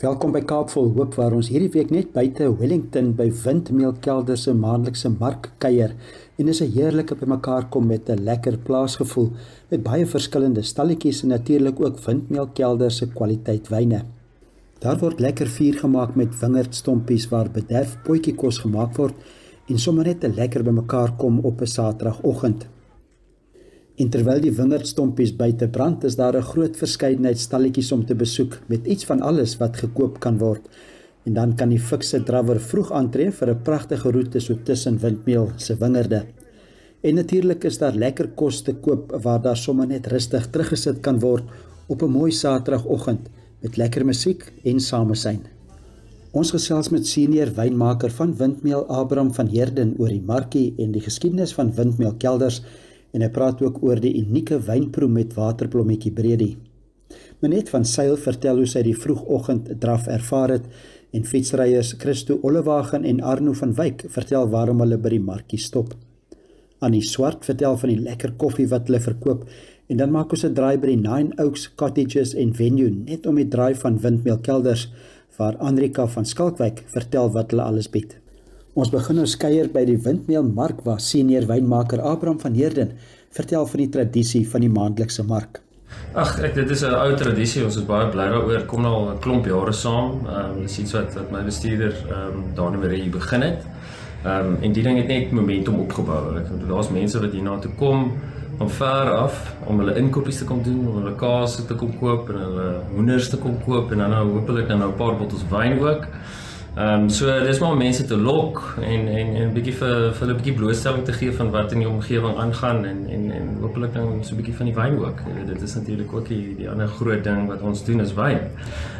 Welkom by Kaapvol Hoop waar ons hierdie week net buite Wellington by Windmeelkelder se maandelikse mark kuier en is 'n heerlike bymekaar kom met 'n lekker plaasgevoel met baie verskillende stalletjies en natuurlik ook Windmeelkelder se kwaliteit wyne. Daar word lekker vuur gemaak met wingerdstompies waar bederf potjiekos gemaak word en sommer net 'n lekker bymekaar kom op 'n Saterdagoggend. En terwyl die wingerdstompies buite brand, is daar 'n groot verskeidenheid stalletjies om te besoek met iets van alles wat gekoop kan word. En dan kan die fikse drawer vroeg aantree vir 'n pragtige roete so tussen windmeel se wingerde. En natuurlik is daar lekker kos te koop waar daar sommer net rustig teruggesit kan word op 'n mooi Saterdagoggend met lekker musiek en samesyn. Ons gesels met senior wynmaker van Windmeel Abraham van Heerden oor die markie en die geskiedenis van windmeelkelders en hy praat ook oor die unieke wynproe met waterblommetjie Bredi. Menet van Sail vertel hoe sy die vroegoggend draf ervaar het en fietsryers Christo Ollewagen en Arno van Wyk vertel waarom hulle by die markie stop. Annie Swart vertel van die lekker koffie wat hulle verkoop en dan maak ons 'n draai by die Nine Oaks Cottages en Venue net om die draai van Windmeelkelders waar Andrika van Skalkwyk vertel wat hulle alles bied. Ons begin ons kuier by die Windmeelmark waar senior wynmaker Abraham van Heerden vertel van die tradisie van die maandelikse mark. Ag, ek dit is 'n ou tradisie. Ons is baie bly daaroor. Kom nou al 'n klomp jare saam. Ehm um, dis iets wat wat my bestuurder ehm um, Dani Marie begin het. Ehm um, en die ding het net momentum opgebou. Ek bedoel daar's mense wat hier na toe kom van ver af om hulle inkopies te kom doen, om hulle kaas te kom koop en hulle hoenders te kom koop en dan nou hopelik dan nou 'n paar bottels wyn ook. Um, so dis maar mense te lok en en en 'n bietjie vir vir hulle 'n bietjie blootstelling te gee van wat in die omgewing aangaan en en en hopelik dan so 'n bietjie van die wyn ook. Ja, dit is natuurlik ook die die ander groot ding wat ons doen is wyn.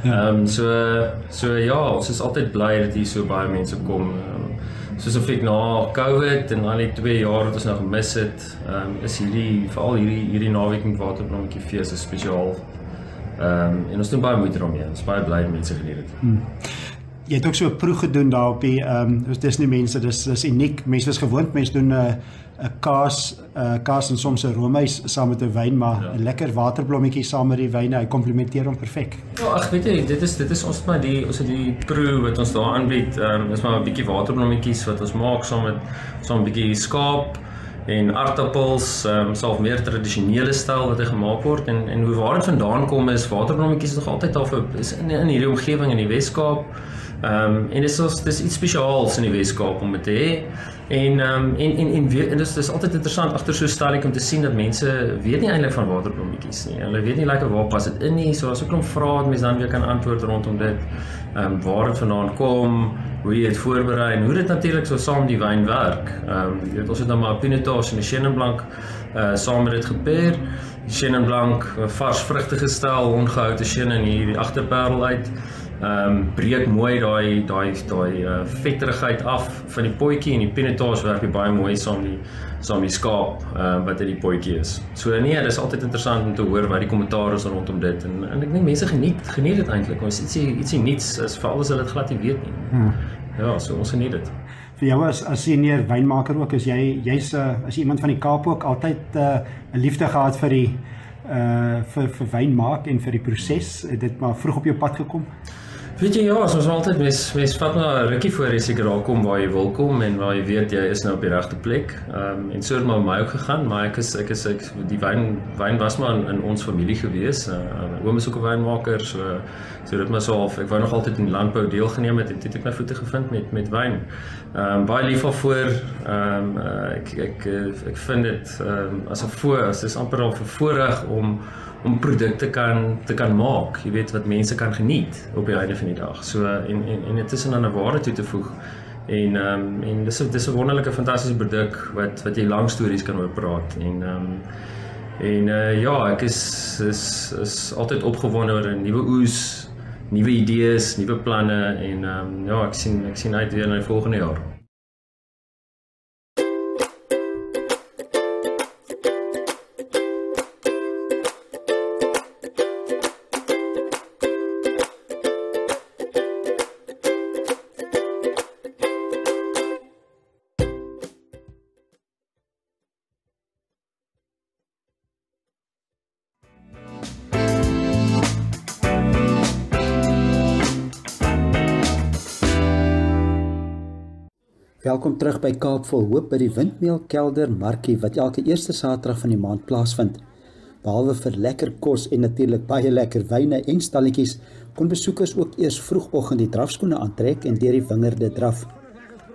Ja. Ehm um, so so ja, ons is altyd bly dat hier so baie mense kom. Um, soos of ek na COVID en al die 2 jaar wat ons nou gemis het, ehm um, is hierdie veral hierdie hierdie naweek met waterblommetjie fees is spesiaal. Ehm um, en ons doen baie moeite daarmee. Ons baie bly mense geniet dit. Hmm jy het ook so 'n proe gedoen daar op die ehm um, dis nie mense dis dis uniek mense is gewoond mense doen 'n uh, 'n kaas 'n uh, kaas en soms 'n roomys saam met 'n wyn maar 'n ja. lekker waterblommetjie saam met die wyne hy komplementeer hom perfek. Ja, ag weet jy dit is dit is ons maar die ons het die proe wat ons daar aanbied ehm um, is maar 'n bietjie waterblommetjies wat ons maak saam met saam 'n bietjie skaap en aartappels, ehm um, self meer tradisionele styl wat hy gemaak word en en hoe waar dit vandaan kom is waterblommetjies nog altyd al vir is in in hierdie omgewing in die Wes-Kaap. Ehm um, en dit is dis iets spesiaals in die Weskaap om dit te hê. En ehm um, en en en weet en dit is dis altyd interessant agter so 'n stalletjie om te sien dat mense weet nie eintlik van waterblommetjies nie. Hulle weet nie lekker waar pas dit in nie. So as 'n klomp vrae wat mense dan weer kan antwoord rondom dit. Ehm um, waar dit vandaan kom, hoe jy dit voorberei en hoe dit natuurlik so saam die wyn werk. Ehm um, jy weet ons het nou maar Pinotage en 'n Chenin Blanc uh saam met dit gepair. Chenin Blanc, vars vrugte gestel, ongehoude Chenin hier die agterparel uit ehm um, breek mooi daai daai daai uh, vetterigheid af van die potjie en die pinotage werk baie mooi saam die saam die skaap ehm uh, wat in die potjie is. So nee, dit is altyd interessant om te hoor wat die kommentaar is rondom dit en en ek dink mense geniet geniet dit eintlik. Ons ietsie ietsie niets is vir alles hulle dit glad nie weet nie. Hmm. Ja, so ons geniet dit. Vir jou as as senior wynmaker ook as jy jy's uh, as iemand van die Kaap ook altyd uh, 'n liefde gehad vir die uh vir vir wyn maak en vir die proses het dit maar vroeg op jou pad gekom? Weet jy ja, soos altyd mens mens vat maar 'n rukkie voor jy seker daar kom waar jy wil kom en waar jy weet jy is nou op die regte plek. Ehm um, en so het maar my ook gegaan, maar ek is ek is ek die wyn wyn was maar in, in ons familie gewees. Uh, oom is ook 'n wynmaker, so so dit maar so of ek wou nog altyd in landbou deelgeneem het en dit het ek my voete gevind met met wyn. Ehm um, baie lief daarvoor. Ehm um, uh, ek ek ek vind dit ehm um, as 'n voor, as dis amper al 'n voorreg om om produkte kan te kan maak, jy weet wat mense kan geniet op die einde van die dag. So en en en dit is dan 'n ware toe te voeg. En ehm um, en dis 'n dis 'n wonderlike fantastiese produk wat wat jy lank stories kan oor praat en ehm um, en uh, ja, ek is is is altyd opgewonde oor 'n nuwe oes, nuwe idees, nuwe planne en ehm um, ja, ek sien ek sien uit weer na die volgende jaar. Welkom terug by Kaap vol Hoop by die Windmeelkelder Markie wat elke eerste Saterdag van die maand plaasvind. Behalwe vir lekker kos en natuurlik baie lekker wyne en stalletjies, kon besoekers ook eers vroegoggend die drafskoene aantrek en deur die wingerde draf.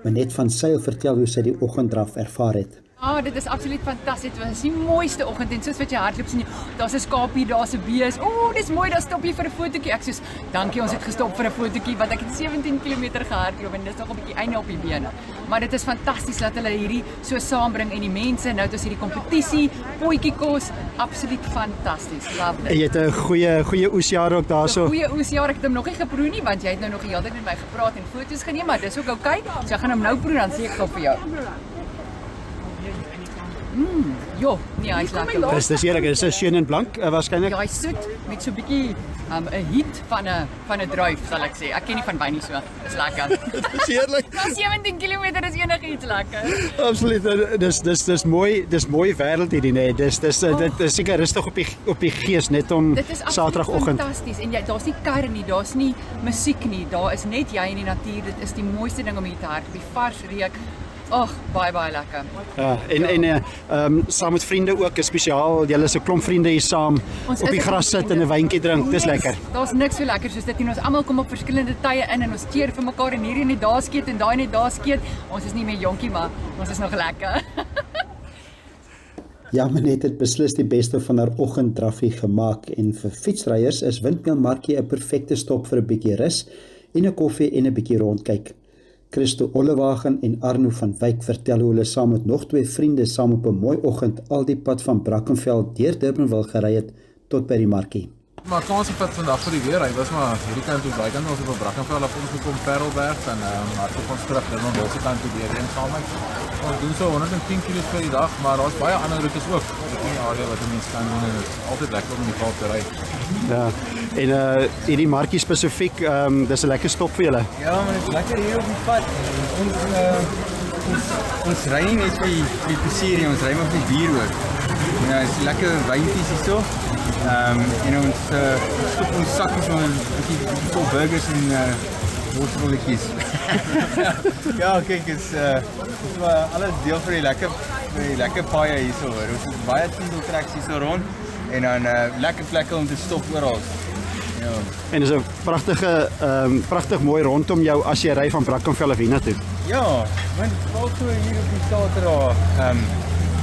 Manet van Sail vertel hoe sy die oggenddraf ervaar het. Ah, oh, dit is absoluut fantasties. Dit was die mooiste oggend en soos wat jy hardloop sien, daar's 'n skaapie, daar's 'n bees. O, oh, dis mooi, daar stop jy vir 'n fotootjie. Ek sê, "Dankie, ons het gestop vir 'n fotootjie want ek het 17 km gehardloop en dis nog 'n bietjie einde op die bene." Maar dit is fantasties dat hulle hierdie so saambring en die mense nou dis hierdie kompetisie, potjie kos, absoluut fantasties. Love dit. Jy het 'n goeie goeie oesjaar ook daarso. Goeie oesjaar, ek het hom nog nie geproe nie want jy het nou nog die hele tyd met my gepraat en foto's geneem, maar dis ook oukei. Okay. So ek gaan hom nou proe dan sê ek gou vir jou. Mm, jo, nee, hy's lekker. Dis dis eerlik, dis 'n Chenin Blanc uh, waarskynlik. Ja, hy's soet met so 'n bietjie um 'n heat van 'n van 'n druif, sal ek sê. Ek ken nie van wyn nie so. Dis lekker. dis eerlik. Na 17 km is enigiets lekker. Absoluut. Dis dis dis mooi, dis mooi wêreld hierdie nê. Nee. Dis dis oh. dit is seker rustig op die op die gees net om Saterdagoggend. Dit is fantasties en jy daar's nie karre nie, daar's nie musiek nie. Daar is net jy in die natuur. Dit is die mooiste ding om hier te hardloop. Die vars reuk Ag, baie baie lekker. Ja, en ja. en eh, ehm um, saam met vriende ook, spesiaal, julle is 'n klomp vriende hier saam ons op die gras sit en 'n wyntjie drink. Dis lekker. Daar's niks so lekker soos dit nie. Ons almal kom op verskillende tye in en ons cheer vir mekaar en hierdie net daar skeet en daai net daar skeet. Ons is nie meer jonkie maar ons is nog lekker. Ja, Manet het beslis die beste van haar oggenddraffie gemaak en vir fietsryers is Windmeelmarkie 'n perfekte stop vir 'n bietjie rus en 'n koffie en 'n bietjie rondkyk. Christo Ollewagen en Arno van Wyk vertel hoe hulle saam met nog twee vriende saam op 'n mooi oggend al die pad van Brackenfell deur Durbanville gery het tot by die markie. Maar kom ons pad vandag vir die weer. Hy was maar hierdie kant toe baie kant ons op Brackenfell af ons gekom Parelberg en ehm um, hardop ons terug Durbanville se kant toe deur een saam met. Ons doen so 110 km per dag, maar daar's baie ander roetes ook in die area wat mense kan doen en dit is altyd lekker om in die veld te ry. Ja. En uh hierdie markie spesifiek, ehm um, dis 'n lekker stop vir julle. Ja, maar dit is lekker hier op die pad. Ons uh ons, ons ry nie net vir die plesier nie, ons ry maar vir die bier ook. Ja, is lekker wyntjies hier so. Ehm um, en ons uh stop ons sakkies met 'n bietjie vol burgers en uh worteltjies. ja, kyk, is uh dis maar alles deel van die lekker vir die lekker paai hier so. Ons het baie tindel tracks hier so rond en dan uh, lekker plekke om te stop oral. Ja. En dis 'n pragtige ehm um, pragtig mooi rondom jou as jy ry van Brackenfell af hiernatoe. Ja, want val so hier op die daar. Ehm um,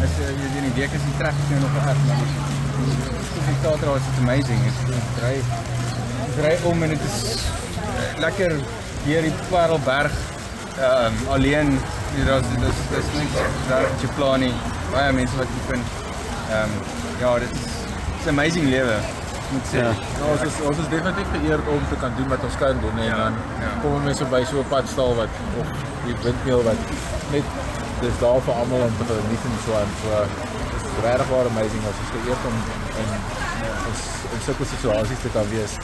jy uh, in die week is die traffic nou nog erg, maar op die staat daar is it amazing. Dit is ry ry om en dit is lekker hier die Parelberg ehm um, alleen daar's dis dis niks daar plan nie. Baie mense wat jy vind ehm um, ja, dit is 'n amazing lewe moet sê. Ja. ja, ons is ons is definitief geëerd om te kan doen wat ons kan doen en ja, dan ja. kom so by so 'n padstal wat of die windmeel wat net dis daar vir almal om te geniet en so en so. Dit is regtig baie amazing as ons geëerd om in in sulke situasies te kan wees.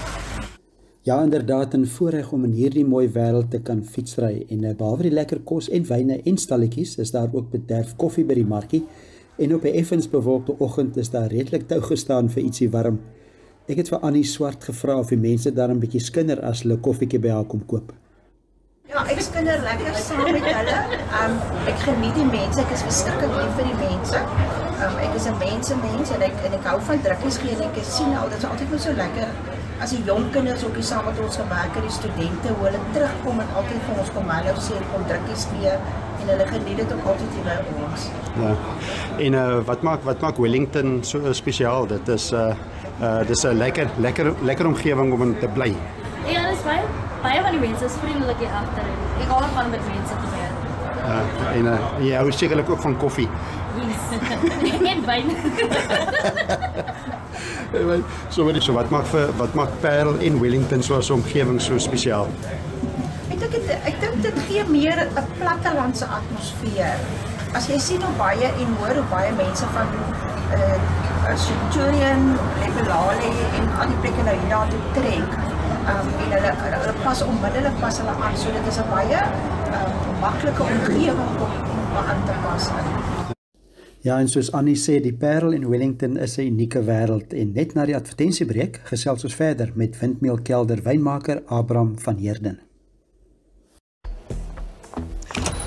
Ja inderdaad 'n voorreg om in hierdie mooi wêreld te kan fietsry en eh, behalwe die lekker kos en wyne en stalletjies is daar ook bederf koffie by die markie en op 'n effens bewolkte oggend is daar redelik tou gestaan vir ietsie warm. Ek het vir Annie Swart gevra of die mense daar 'n bietjie skinder as hulle koffietjie by haar kom koop. Ja, ek skinder lekker saam met hulle. Um ek geniet die mense, ek is verskriklik lief vir die mense. Um ek is 'n mensemens en ek en ek hou van drukkies gee en ek sien al dit is altyd net so lekker as die jong kinders ook hier saam met ons gewerk het, die studente, hoe hulle terugkom en altyd vir ons kom hallo sê kom drukkies gee en hulle geniet dit ook altyd hier by ons. Ja. En uh wat maak wat maak Wellington so spesiaal? Dit is uh uh dis 'n lekker lekker lekker omgewing om in te bly. Ja, dis baie baie van die mense is vriendelik hier agter. Ek hou van met mense te werk. Uh en uh jy hou sekerlik ook van koffie. Yes. en wyn. so wat is so wat maak vir wat maak Parel en Wellington so as omgewing so spesiaal? Ek dink dit ek dink dit gee meer 'n plattelandse atmosfeer. As jy sien hoe baie en hoor hoe baie mense van uh Centurion, Lepelale en al die plekke nou hier daar toe trek. Um en hulle hulle pas onmiddellik pas hulle aan. So dit is 'n baie um maklike omgewing om aan te pas. Ja, en soos Annie sê, die Parel in Wellington is 'n unieke wêreld en net na die advertensiebreek gesels ons verder met Windmeelkelder wynmaker Abraham van Heerden.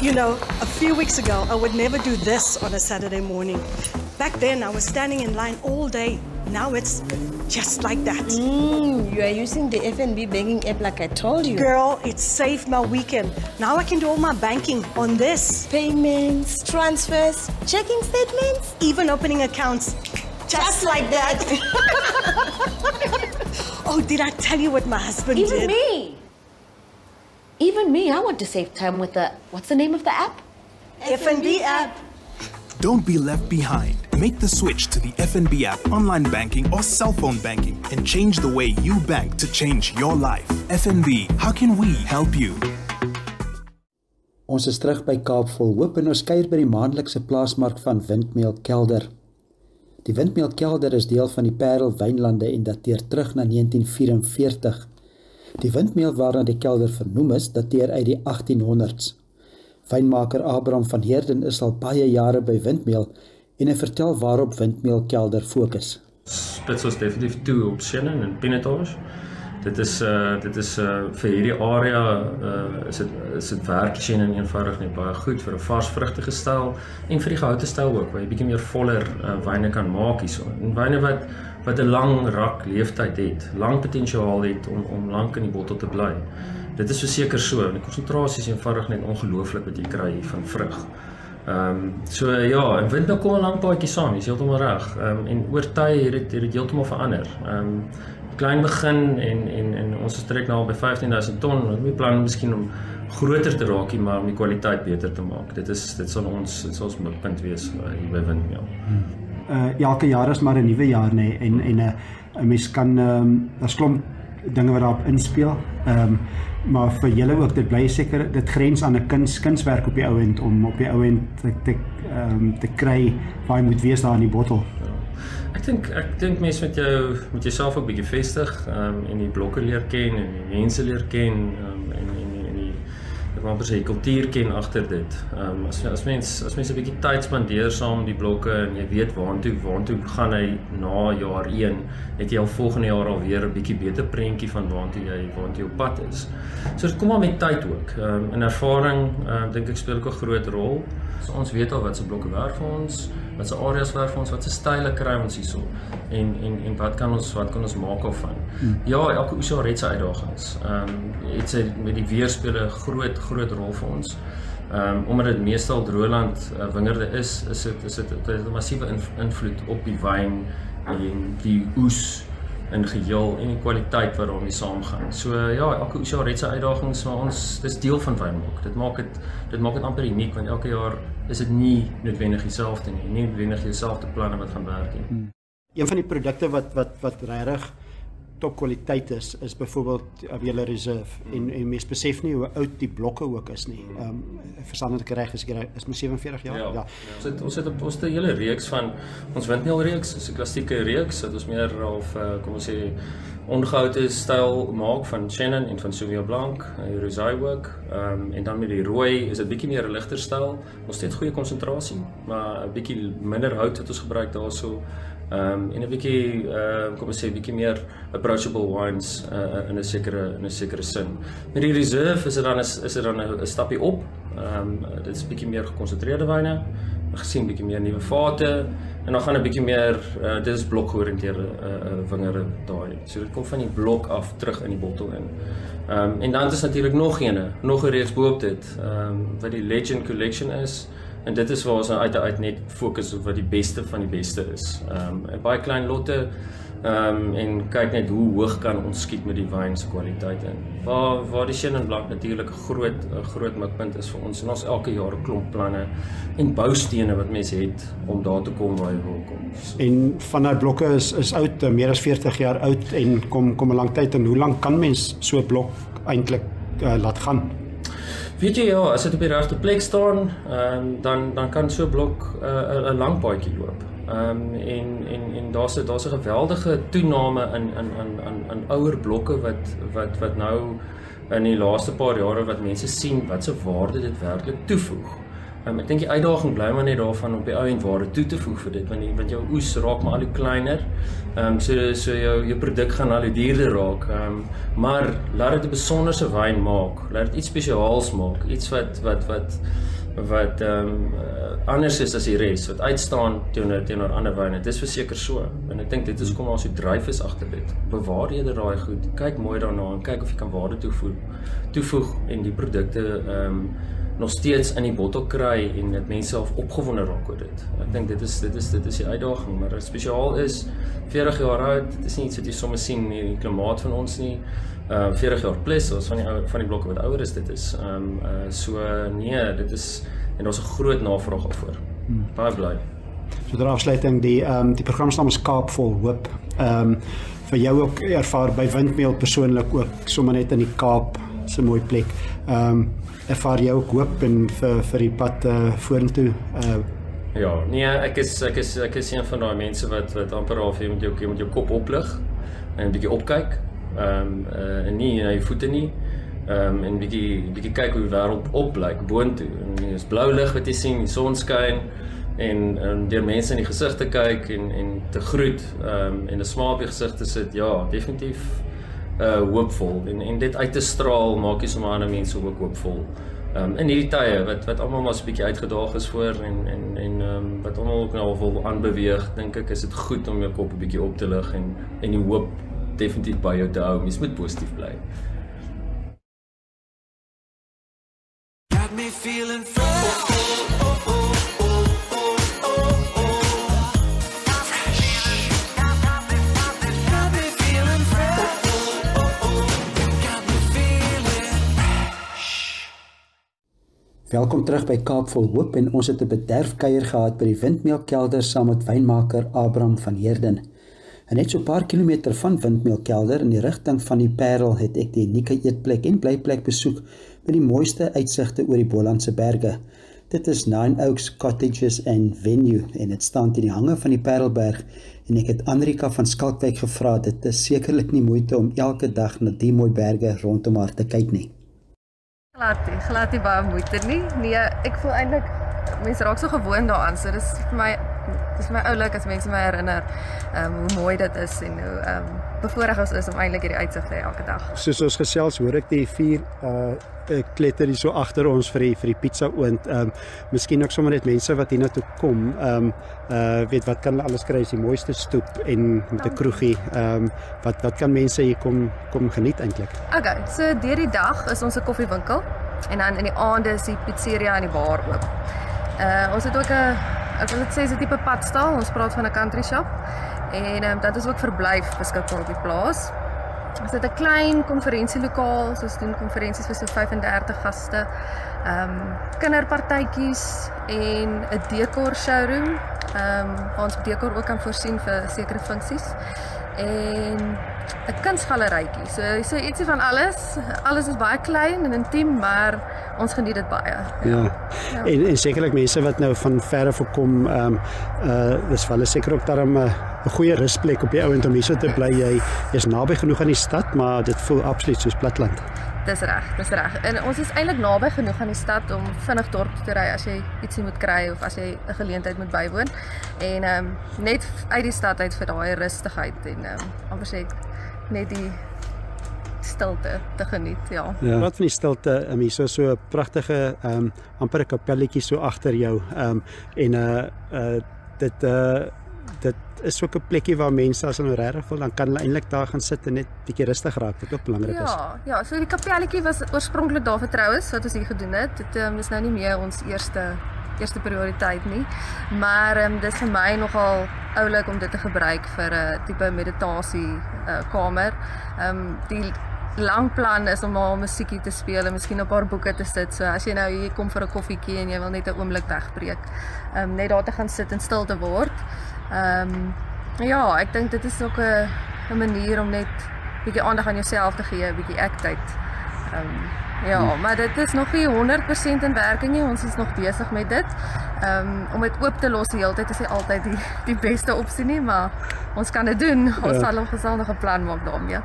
You know, a few weeks ago, I would never do this on a Saturday morning. Back then, I was standing in line all day. Now it's just like that. Mm, you are using the FNB banking app like I told you. Girl, it saved my weekend. Now I can do all my banking on this. Payments, transfers, checking statements. Even opening accounts. Just, Just like that. oh, did I tell you what my husband Even did? me. Even me, I want to save time with the what's the name of the app? FNB app. Don't be left behind. Make the switch to the FNB app, online banking, or cell phone banking, and change the way you bank to change your life. FNB, how can we help you? Ons is terug by Kaapvol Hoop en ons kuier by die maandelikse plaasmark van Windmeel Kelder. Die Windmeel Kelder is deel van die Parel Wynlande en dateer terug na 1944. Die windmeel waarna die kelder vernoem is, dateer uit die 1800s. Wynmaker Abraham van Heerden is al baie jare by Windmeel en hy vertel waarop Windmeel Kelder fokus. Spits ons definitief toe op Shannon en Pinotage. Dit is uh dit is uh vir hierdie area uh is dit is dit werk Shannon eenvoudig net baie goed vir 'n vars vrugtige styl en vir die gehoute styl ook waar jy bietjie meer voller uh, wyne kan maak hierso. En wyne wat wat 'n lang rak leeftyd het, lang potensiaal het om om lank in die bottel te bly. Dit is verseker so. Die konsentrasie is eenvoudig net ongelooflik wat jy kry hier van vrug. Ehm um, so ja, en nou kom 'n lang paadjie saam, jy's heeltemal reg. Ehm um, en oor tyd het dit het dit heeltemal verander. Ehm um, klein begin en en en ons is direk nou by 15000 ton. Ons het plan miskien om groter te raak, maar om die kwaliteit beter te maak. Dit is dit sal ons dit sal ons punt wees uh, hier by Windmeel. Hmm. Uh elke jaar is maar 'n nuwe jaar nê nee, en en 'n uh, mens kan ehm um, daar's klomp dinge wat daarop inspel. Ehm um, maar vir julle ook dit bly seker dit grens aan 'n kuns kunswerk op die ou end om op die ou end te te ehm um, te kry waar jy moet wees daar in die bottel. Ja. Ek dink ek dink mense met jou met jouself ook bietjie vestig ehm um, en die blokke leer ken en die mense leer ken um, en wat presies die kultuur ken agter dit. Ehm um, as as mens as mense 'n bietjie tyd spandeer saam die blokke en jy weet waantoe waantoe gaan hy na jaar 1, het jy al volgende jaar al weer 'n bietjie beter prentjie van waantoe jy waantoe jou pad is. So dit kom maar met tyd ook. Ehm um, en ervaring ehm um, dink ek speel ook 'n groot rol. So ons weet al wat se blokke werk vir ons wat se areas werk vir ons, wat se style kry ons hierso en en en wat kan ons wat kan ons maak of van. Hmm. Ja, elke oesel het sy uitdagings. Ehm um, het sy met die weer speel 'n groot groot rol vir ons. Ehm um, omdat dit meestal droëland uh, wingerde is, is dit is dit 'n massiewe invloed op die wyn en die oes in geheel en die kwaliteit wat daarmee saamgaan. So ja, elke oesel het sy uitdagings, maar ons dis deel van wynmaak. Dit maak dit dit maak dit amper uniek want elke jaar is dit nie noodwendig dieselfde nie, nie noodwendig dieselfde planne wat gaan werk nie. Hmm. Een van die produkte wat wat wat regtig top kwaliteit is is byvoorbeeld Avila Reserve mm. en en mense besef nie hoe oud die blokke ook is nie. Ehm um, verstaan dit reg is is my 47 jaar. Ja. ja. Ons het ons het op ons 'n hele reeks van ons windmeel reeks, is 'n klassieke reeks wat ons meer half uh, kom ons sê ongehoute styl maak van Shannon en van Sauvignon Blanc, die rosé ook. Ehm um, en dan met die rooi is dit bietjie meer 'n ligter styl. Ons het goeie konsentrasie, maar 'n bietjie minder hout wat ons gebruik daarso. Ehm um, en 'n bietjie ehm uh, kom ons sê bietjie meer approachable wines uh, in 'n sekere in 'n sekere sin. Met die reserve is dit dan is, is dit dan 'n stappie op. Ehm um, dit is bietjie meer gekonsentreerde wyne. gesien bietjie meer nuwe vate en dan gaan 'n bietjie meer uh, dit is blok georiënteerde uh, uh, wingerde daai. So dit kom van die blok af terug in die bottel in. Ehm um, en dan is natuurlik nog eene, nog 'n reeks bo op dit, ehm um, wat die Legend Collection is. En dit is waar ons uit uit net fokus op wat die beste van die beste is. Ehm um, baie klein lotte ehm um, en kyk net hoe hoog kan ons skiet met die wyn se kwaliteit in. Waar waar die Chenin Blanc natuurlik 'n groot 'n groot mikpunt is vir ons en ons elke jaar 'n klomp planne en boustene wat mense het om daar te kom waar jy wil kom. En van daai blokke is is oud, meer as 40 jaar oud en kom kom 'n lang tyd en hoe lank kan mens so 'n blok eintlik uh, laat gaan? Weet jy ja, as dit op die regte plek staan, ehm um, dan dan kan so 'n blok 'n uh, 'n lang paadjie loop. Ehm um, en en en daar's 'n daar's 'n geweldige toename in in in in in ouer blokke wat wat wat nou in die laaste paar jare wat mense sien wat se waarde dit werklik toevoeg. Um, ek dink die uitdaging bly maar net daarvan om by ou en waarde toe te voeg vir dit want die, want jou oes raak maar al hoe kleiner. Ehm um, so so jou jou produk gaan al duurder raak. Ehm um, maar laat dit 'n besonderse wyn maak. Laat dit iets spesiaals maak, iets wat wat wat wat ehm um, anders is as die res, wat uitstaan teenoor teenoor ander wyne. Dis verseker so. En ek dink dit is kom ons so dryf is agter dit. Bewaar eerder daai goed. Kyk mooi daarna en kyk of jy kan waarde toevoeg toevoeg en die produkte ehm um, nog steeds in die bottel kry en dit mense self opgewonde raak oor dit. Ek dink dit is dit is dit is die uitdaging, maar spesiaal is 40 jaar oud. Dit is nie iets wat jy sommer sien in die klimaat van ons nie. Uh 40 jaar plus, ons van die ou van die blokke wat ouer is dit is. Ehm um, uh so nee, dit is en daar's 'n groot navraag daarvoor. Hmm. Baie bly. So ter afsluiting die ehm um, die program se naam is Kaap vol hoop. Ehm um, vir jou ook ervaar by Windmeel persoonlik ook sommer net in die Kaap se mooi plek. Ehm um, ervaar jy ook hoop en vir vir die pad uh, vorentoe uh Ja, nee, ek is ek is ek is een van daai mense wat wat amper half jy met jou met jou kop oplig en 'n bietjie opkyk. Ehm um, uh, en nie na jou voete nie. Ehm um, en bietjie bietjie kyk hoe die wêreld oplyk boontoe. En dis blou lig wat jy sien, die son skyn en en deur mense in die gesigte kyk en en te groet ehm um, en 'n smaak op die gesig te sit. Ja, definitief uh hoopvol en en dit uit te straal maak jy sommer ander mense ook hoopvol. Um in hierdie tye wat wat almal maar so 'n bietjie uitgedaag is voor en en en um wat almal ook nou wil aanbeweeg, dink ek is dit goed om jou kop 'n bietjie op te lig en en die hoop definitief by jou te hou. Mens moet positief bly. Got me feeling Welkom terug by Kaap vol Hoop en ons het 'n bederfkuier gehad by die Windmeelkelder saam met wynmaker Abraham van Heerden. En net so 'n paar kilometer van Windmeelkelder in die rigting van die Parel het ek die unieke eetplek en blyplek besoek met die mooiste uitsigte oor die Bolandse berge. Dit is Nine Oaks Cottages and Venue en dit staan teen die hange van die Parelberg en ek het Anrika van Skalkwyk gevra dit is sekerlik nie moeite om elke dag na die mooi berge rondom haar te kyk nie. Glad nie, glad nie baie moeite nie. Nee, ek voel eintlik mense raak so gewoond daaraan. So dis vir my dis my oulik as mense my herinner ehm um, hoe mooi dit is en hoe ehm um, bevoorreg ons is om eintlik hierdie uitsig te hê elke dag. Soos ons gesels, hoor ek die vier uh kletter hier so agter ons vir die vir die pizza oond. Ehm um, miskien ook sommer net mense wat hiernatoe kom. Ehm um, uh weet wat kan alles kry? Is die mooiste stoep en met 'n kroegie. Ehm um, wat wat kan mense hier kom kom geniet eintlik? Okay, so deur die dag is ons 'n koffiewinkel en dan in die aande is die pizzeria en die bar oop. Uh ons het ook 'n ek wil dit sê is 'n tipe padstal. Ons praat van 'n country shop. En ehm um, dit is ook verblyf beskikbaar op die plaas. Ons het 'n klein konferensielokaal, so ons doen konferensies vir so 35 gaste. Ehm um, kinderpartytjies en 'n dekor showroom. Ehm um, waar ons dekor ook kan voorsien vir sekere funksies. En 'n kunsgalerytjie. So so ietsie van alles. Alles is baie klein en intiem, maar ons geniet dit baie. Ja. ja. En en sekerlik mense wat nou van verre af kom, ehm um, uh dis hulle seker ook daarom 'n uh, goeie rusplek op die ouend om hier te bly. Jy is naby genoeg aan die stad, maar dit voel absoluut soos platland. Dis reg, dis reg. En ons is eintlik naby genoeg aan die stad om vinnig dorp toe te ry as jy ietsie moet kry of as jy 'n geleentheid moet bywoon. En ehm um, net uit die stad uit vir daai rustigheid en ehm um, amper sê net die stilte te geniet, ja. Ja, wat van die stilte, um, hier so so 'n pragtige ehm um, amper 'n kapelletjie so agter jou. Ehm um, en uh uh dit uh dit is ook 'n plekkie waar mense as hulle nou regtig wil, dan kan hulle eintlik daar gaan sit en net bietjie rustig raak. Dit ook belangrik ja, is. Ja, ja, so die kapelletjie was oorspronklik daar vir troues wat ons hier gedoen het. Dit um, is nou nie meer ons eerste eerste prioriteit nie. Maar ehm um, dis vir my nogal oulik om dit te gebruik vir 'n uh, tipe meditasie uh, kamer. Ehm um, die lang plan is om maar musiekie te speel en miskien 'n paar boeke te sit. So as jy nou hier kom vir 'n koffietjie en jy wil net 'n oomblik wegbreek, ehm um, net daar te gaan sit en stil te word. Ehm um, ja, ek dink dit is ook 'n 'n manier om net bietjie aandag aan jouself te gee, bietjie ek tyd. Ehm um, Ja, maar dit is nog nie 100% in werking nie. Ons is nog besig met dit. Ehm um, om dit oop te los die hele tyd is nie altyd die die beste opsie nie, maar ons kan dit doen. Ons ja. sal 'n plan maak daarmee.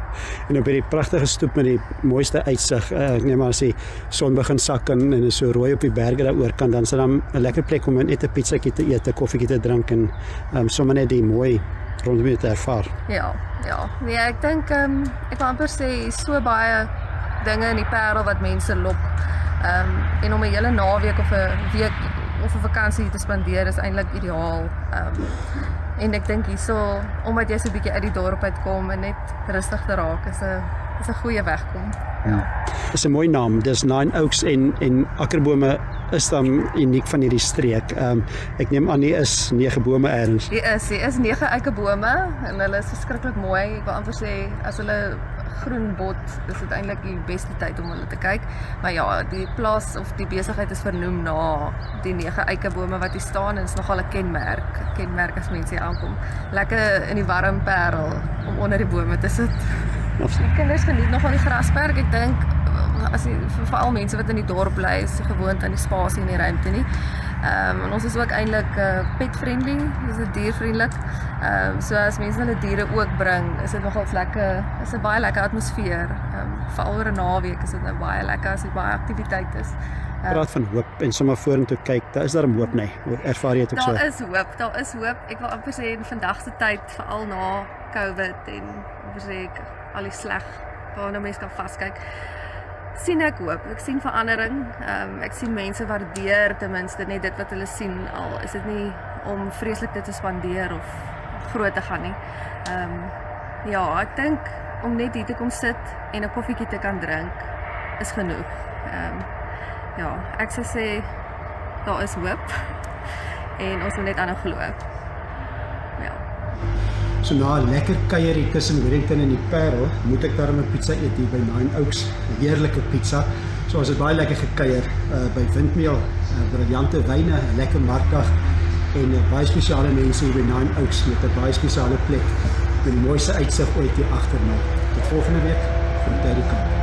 En op hierdie pragtige stoep met die mooiste uitsig, uh, ek neem maar as die son begin sak en en is so rooi op die berge daaroor kan dan sal dan 'n lekker plek om net 'n pizzaetjie te eet, 'n koffietjie te drink en ehm um, sommer net die mooi rondom te ervaar. Ja, ja. Nee, ek dink ehm um, ek wil amper sê so baie dinge in die Parel wat mense lok. Ehm um, en om 'n hele naweek of 'n week of 'n vakansie te spandeer is eintlik ideaal. Ehm um, en ek dink hierso omdat jy so 'n bietjie uit die dorp uitkom en net rustig te raak is 'n is 'n goeie wegkom. Ja. Dis 'n mooi naam. Dis Nine Oaks en en akkerbome is dan uniek van hierdie streek. Ehm um, ek neem aan hier is nege bome eers. Hier is, hier is nege eikebome en hulle is verskriklik mooi. Ek wil amper sê as hulle groen bot is dit eintlik die beste tyd om hulle te kyk. Maar ja, die plaas of die besigheid is vernoem na die nege eikebome wat hier staan en is nogal 'n kenmerk, kenmerk as mense hier aankom. Lekker in die warm Parel om onder die bome te sit. Die kinders geniet nogal die grasperk. Ek dink as jy veral mense wat in die dorp bly, is gewoond aan die spasie en die ruimte nie. Ehm um, en ons is ook eintlik uh, pet friendly, dis diervriendelik. Ehm um, so as mense hulle diere ook bring, is dit nogal lekker, is 'n baie lekker atmosfeer. Ehm um, veral oor 'n naweek is dit nou baie lekker as dit baie aktiwiteit is. Um, Praat van hoop en sommer vorentoe kyk, daar is daar 'n hoop nie. Ervaar jy dit ook so? Daar is hoop, daar is hoop. Ek wil amper sê in vandag se tyd, veral na COVID en amper sê ek al die sleg waarna mense kan vaskyk sien ek hoop. Ek sien verandering. Ehm um, ek sien mense waardeer ten minste net dit wat hulle sien al is dit nie om vreeslik dit te spandeer of groot te gaan nie. Ehm um, ja, ek dink om net hier te kom sit en 'n koffietjie te kan drink is genoeg. Ehm um, ja, ek sou sê daar is hoop en ons moet net aanhou glo. Ja. So na 'n lekker kuier hier tussen Wellington en die Parel, moet ek daar 'n pizza eet hier by Nine Oaks. 'n Heerlike pizza. So ons het baie lekker gekuier uh, by Windmeel, uh, briljante wyne, 'n lekker markdag en uh, baie spesiale mense hier by Nine Oaks met 'n baie spesiale plek met die mooiste uitsig ooit hier agter my. Tot volgende week van Terry Kamp.